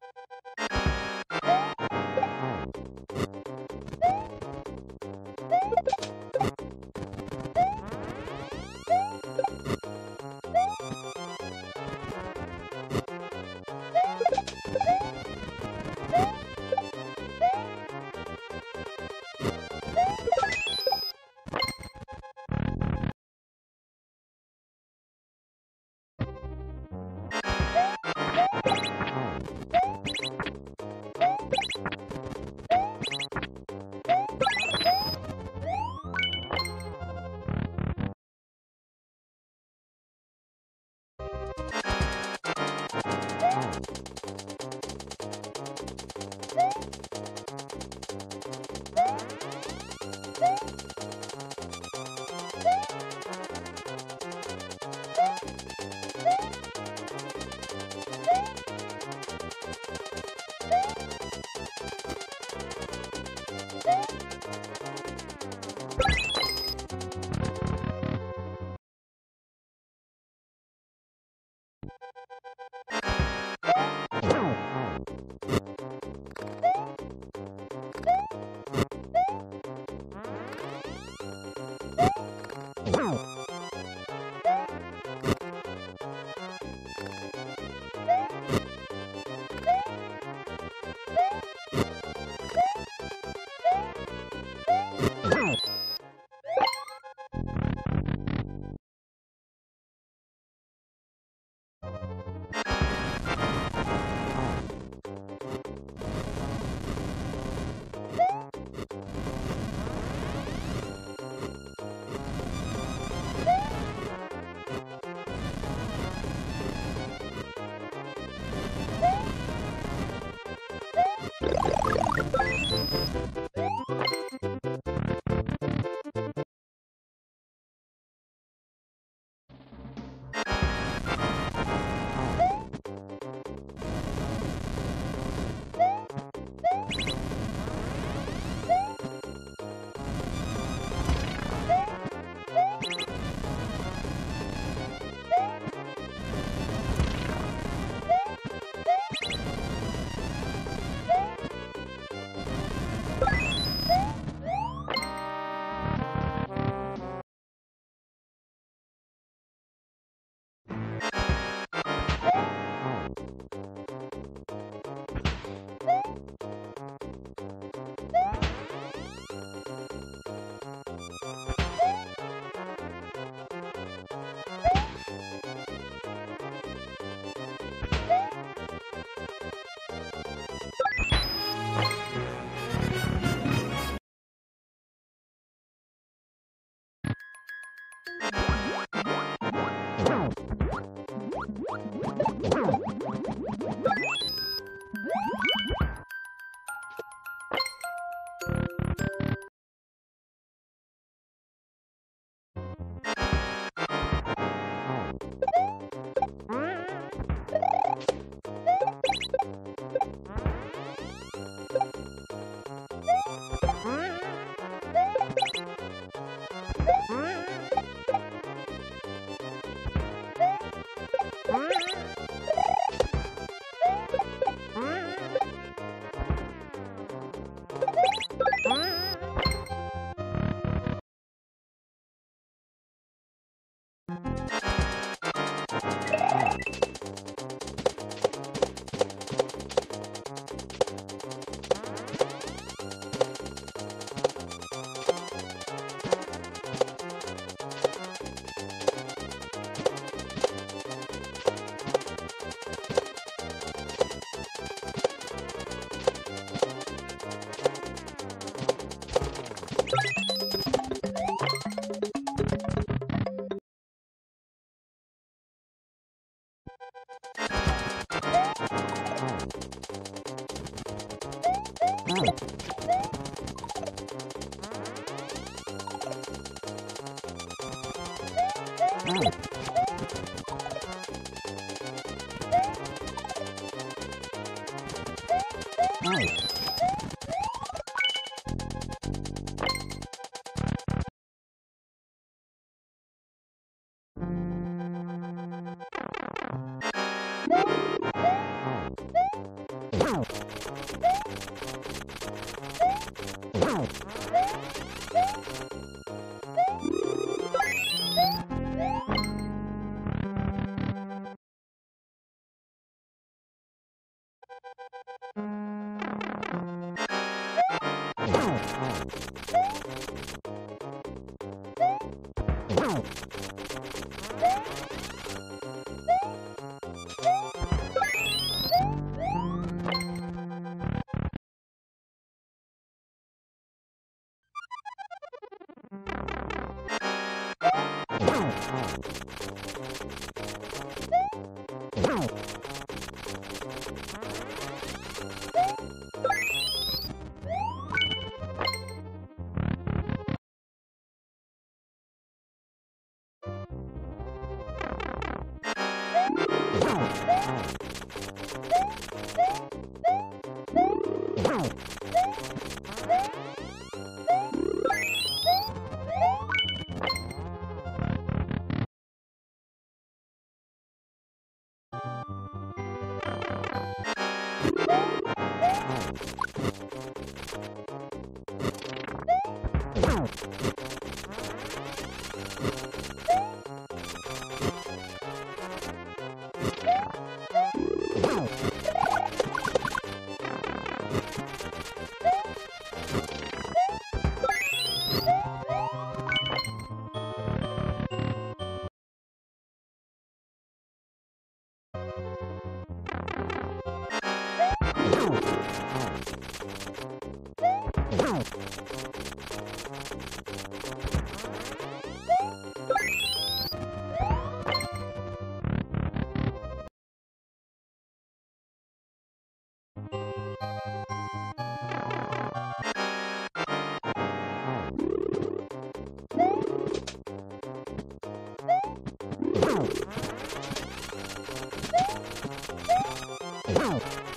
Bye. Oh! Wow. You Oh. Wow.